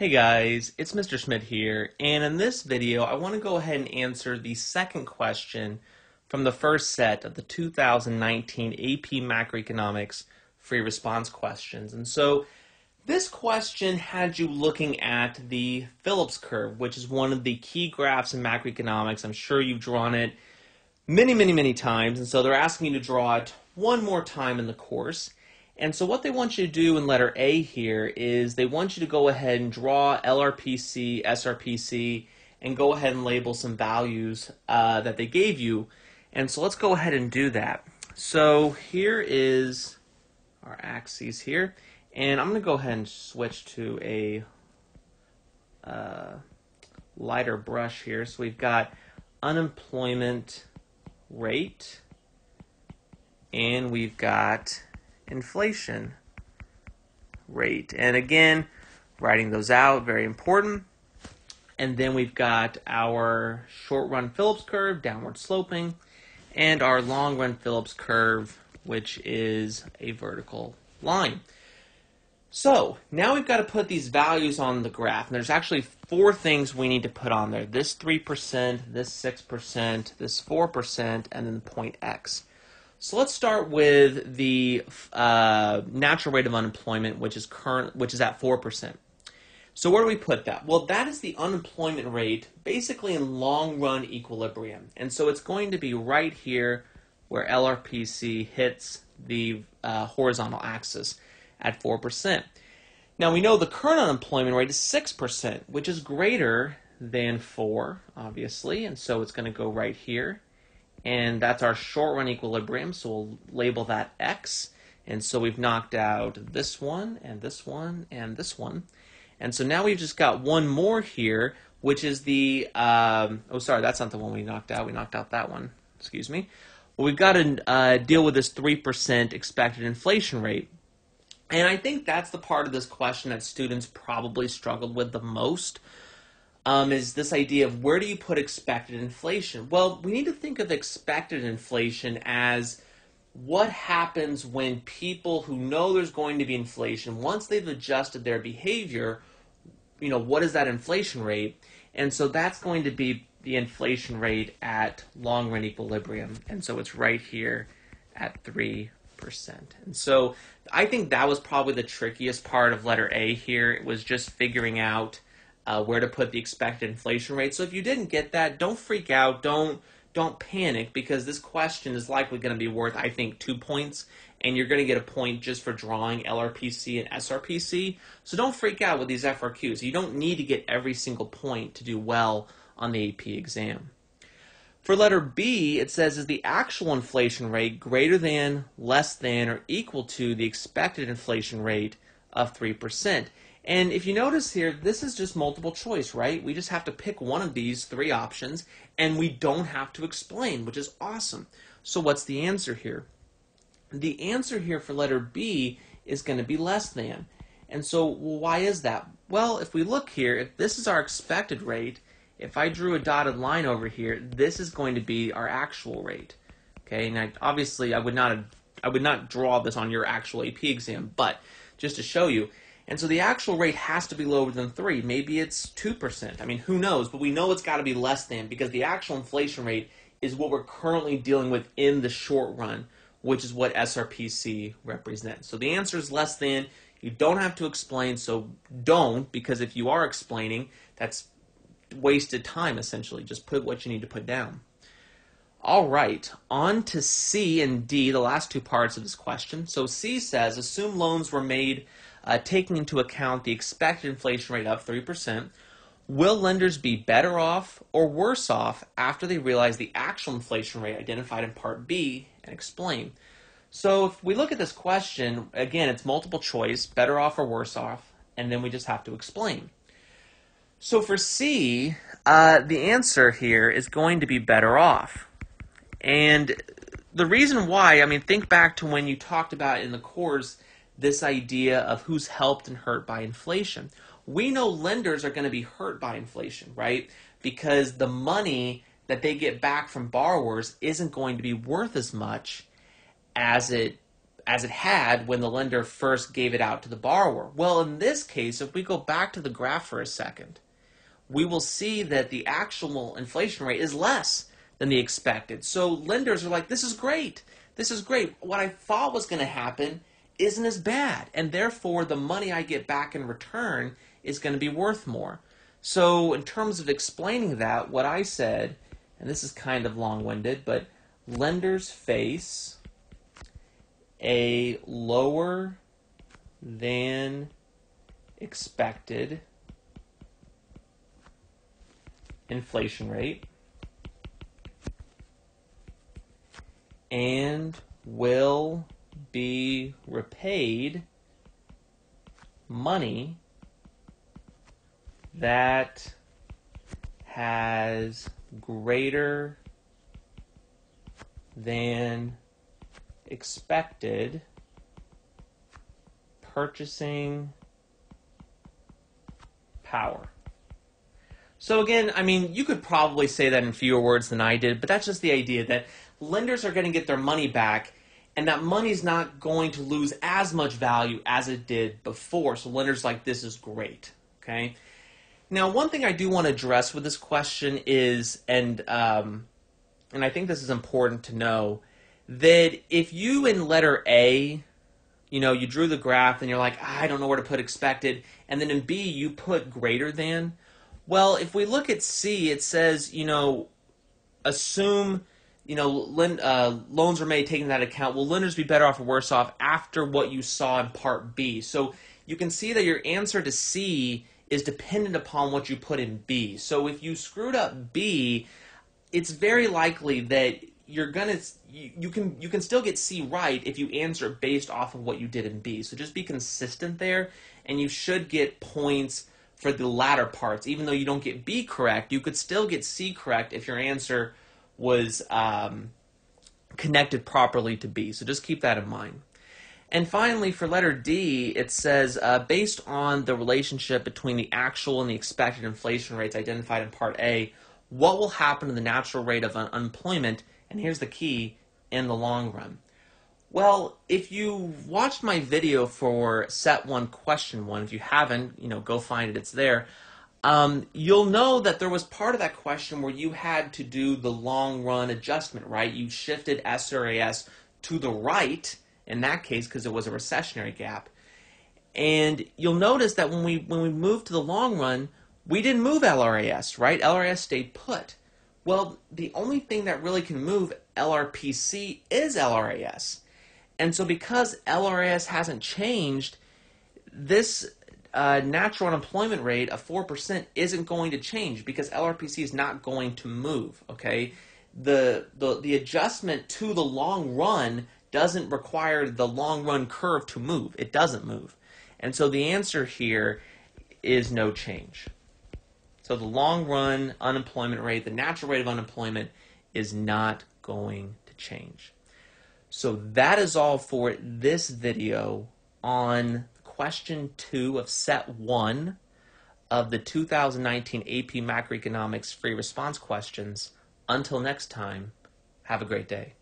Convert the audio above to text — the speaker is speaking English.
Hey guys, it's Mr. Schmidt here, and in this video I want to go ahead and answer the second question from the first set of the 2019 AP Macroeconomics free response questions. And so this question had you looking at the Phillips curve, which is one of the key graphs in macroeconomics. I'm sure you've drawn it many, many, many times, and so they're asking you to draw it one more time in the course. And so what they want you to do in letter A here is they want you to go ahead and draw LRPC, SRPC, and go ahead and label some values uh, that they gave you. And so let's go ahead and do that. So here is our axes here. And I'm going to go ahead and switch to a uh, lighter brush here. So we've got unemployment rate, and we've got inflation rate. And again, writing those out, very important. And then we've got our short run Phillips curve, downward sloping, and our long run Phillips curve, which is a vertical line. So now we've got to put these values on the graph. And there's actually four things we need to put on there. This 3%, this 6%, this 4%, and then the point X. So let's start with the uh, natural rate of unemployment, which is current, which is at four percent. So where do we put that? Well, that is the unemployment rate, basically in long run equilibrium, and so it's going to be right here where LRPC hits the uh, horizontal axis at four percent. Now we know the current unemployment rate is six percent, which is greater than four, obviously, and so it's going to go right here and that's our short run equilibrium, so we'll label that X. And so we've knocked out this one, and this one, and this one. And so now we've just got one more here, which is the, um, oh, sorry, that's not the one we knocked out. We knocked out that one. Excuse me. Well, we've got to uh, deal with this 3% expected inflation rate. And I think that's the part of this question that students probably struggled with the most um, is this idea of where do you put expected inflation? Well, we need to think of expected inflation as what happens when people who know there's going to be inflation, once they've adjusted their behavior, you know, what is that inflation rate? And so that's going to be the inflation rate at long run equilibrium. And so it's right here at 3%. And so I think that was probably the trickiest part of letter A here. It was just figuring out uh, where to put the expected inflation rate. So if you didn't get that, don't freak out. Don't don't panic because this question is likely going to be worth, I think, two points, and you're going to get a point just for drawing LRPC and SRPC. So don't freak out with these FRQs. You don't need to get every single point to do well on the AP exam. For letter B, it says is the actual inflation rate greater than, less than, or equal to the expected inflation rate of 3%. And if you notice here, this is just multiple choice, right? We just have to pick one of these three options, and we don't have to explain, which is awesome. So what's the answer here? The answer here for letter B is going to be less than. And so why is that? Well, if we look here, if this is our expected rate, if I drew a dotted line over here, this is going to be our actual rate. Okay, now obviously I would not have, I would not draw this on your actual AP exam, but just to show you, and so the actual rate has to be lower than 3. Maybe it's 2%. I mean, who knows? But we know it's got to be less than because the actual inflation rate is what we're currently dealing with in the short run, which is what SRPC represents. So the answer is less than. You don't have to explain, so don't, because if you are explaining, that's wasted time essentially. Just put what you need to put down. All right, on to C and D, the last two parts of this question. So C says assume loans were made uh, taking into account the expected inflation rate of 3%, will lenders be better off or worse off after they realize the actual inflation rate identified in Part B and explain? So if we look at this question, again, it's multiple choice, better off or worse off, and then we just have to explain. So for C, uh, the answer here is going to be better off. And the reason why, I mean, think back to when you talked about in the course this idea of who's helped and hurt by inflation. We know lenders are going to be hurt by inflation, right? Because the money that they get back from borrowers isn't going to be worth as much as it as it had when the lender first gave it out to the borrower. Well, in this case, if we go back to the graph for a second, we will see that the actual inflation rate is less than the expected. So lenders are like, this is great. This is great. What I thought was going to happen isn't as bad. And therefore, the money I get back in return is going to be worth more. So, in terms of explaining that, what I said, and this is kind of long winded, but lenders face a lower than expected inflation rate and will be repaid money that has greater than expected purchasing power. So again, I mean, you could probably say that in fewer words than I did, but that's just the idea that lenders are going to get their money back and that money's not going to lose as much value as it did before. So lenders like this is great. Okay. Now, one thing I do want to address with this question is, and um, and I think this is important to know, that if you in letter A, you know, you drew the graph and you're like, I don't know where to put expected, and then in B you put greater than, well, if we look at C, it says, you know, assume, you know, lend, uh, loans are made taking that account. Will lenders be better off or worse off after what you saw in Part B? So you can see that your answer to C is dependent upon what you put in B. So if you screwed up B, it's very likely that you're gonna you, you, can you can still get C right if you answer based off of what you did in B. So just be consistent there, and you should get points for the latter parts. Even though you don't get B correct, you could still get C correct if your answer was um, connected properly to B. So just keep that in mind. And finally, for letter D, it says uh, based on the relationship between the actual and the expected inflation rates identified in Part A, what will happen to the natural rate of unemployment? And here's the key in the long run. Well, if you watched my video for set one, question one, if you haven't, you know, go find it, it's there. Um, you'll know that there was part of that question where you had to do the long run adjustment, right? You shifted SRAS to the right in that case because it was a recessionary gap. And you'll notice that when we when we moved to the long run, we didn't move LRAS, right? LRAS stayed put. Well, the only thing that really can move LRPC is LRAS. And so, because LRAS hasn't changed, this uh, natural unemployment rate of 4% isn't going to change because LRPC is not going to move, okay? The, the, the adjustment to the long run doesn't require the long run curve to move. It doesn't move. And so the answer here is no change. So the long run unemployment rate, the natural rate of unemployment, is not going to change. So that is all for this video on question two of set one of the 2019 AP Macroeconomics free response questions. Until next time, have a great day.